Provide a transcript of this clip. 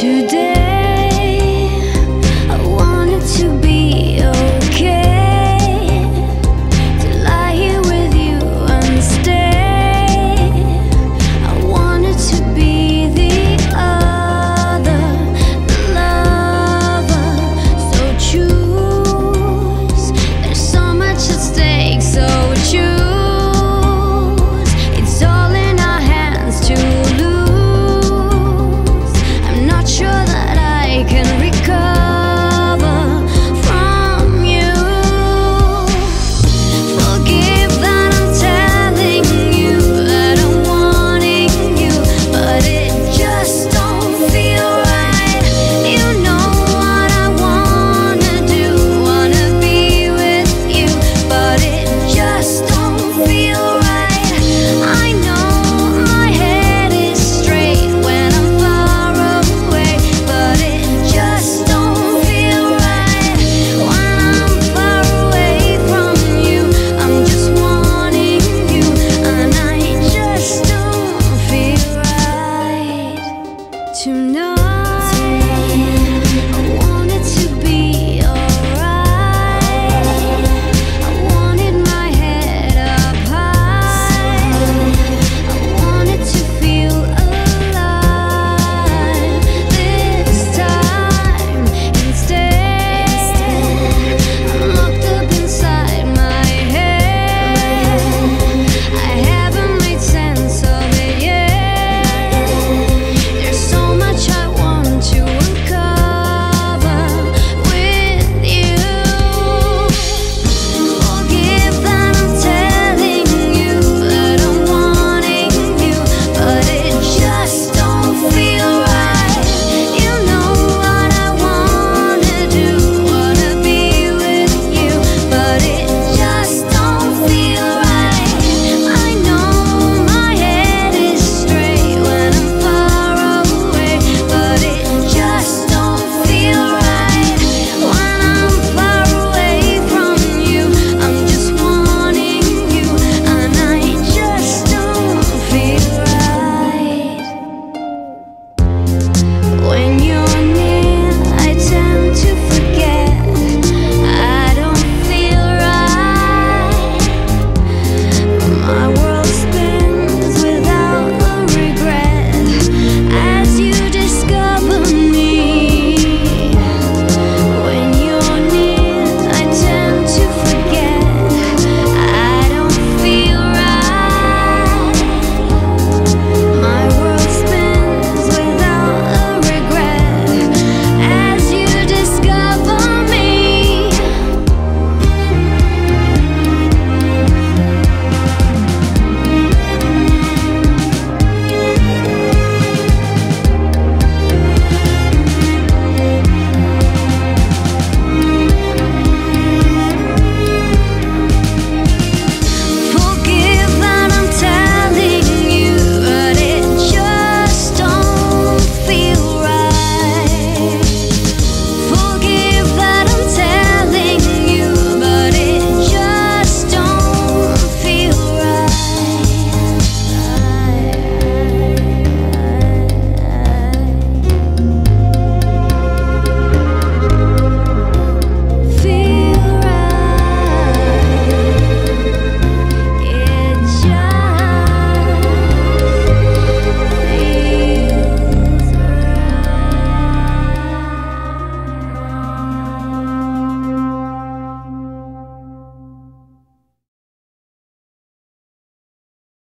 today. know